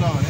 lado.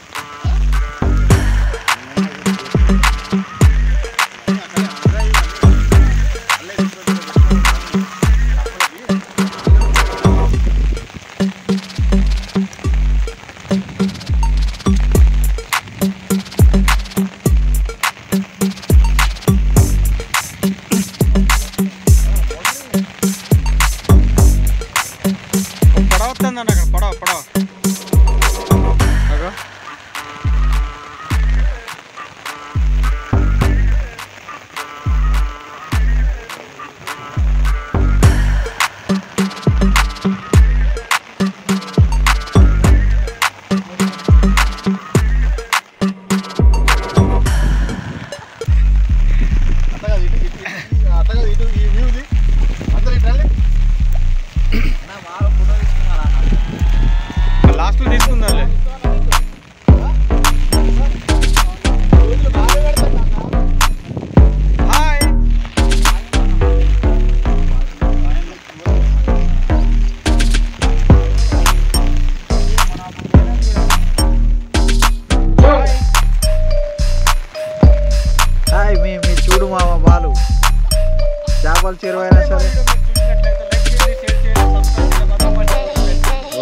Double zero है sir.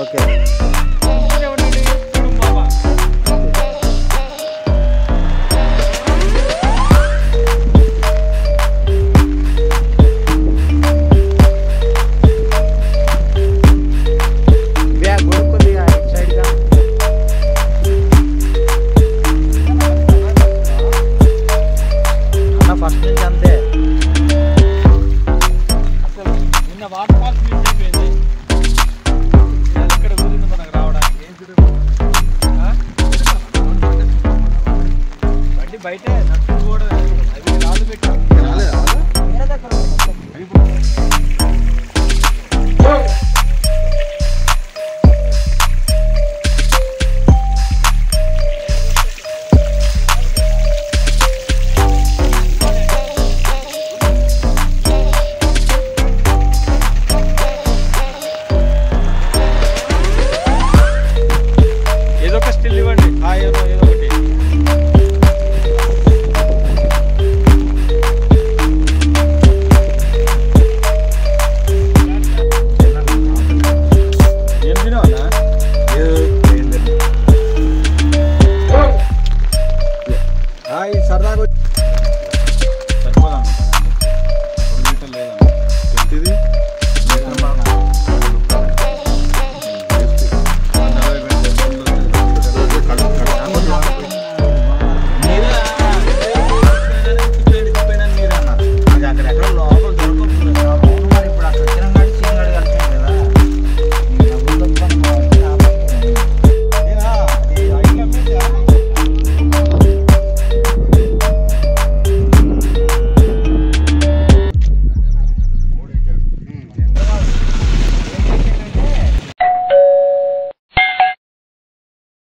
Okay బయటే నడుచుకోవడం అవి రాదు పెట్టాం